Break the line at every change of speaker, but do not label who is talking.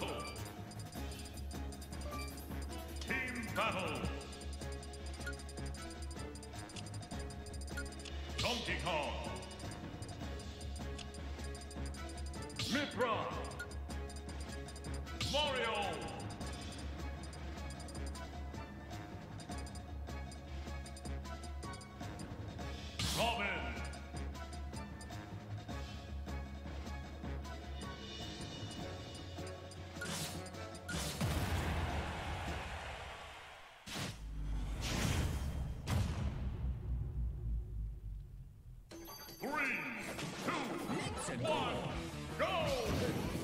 battle. Team battle. Donkey Kong. Mithra. Mario. Robin. Two, one, go!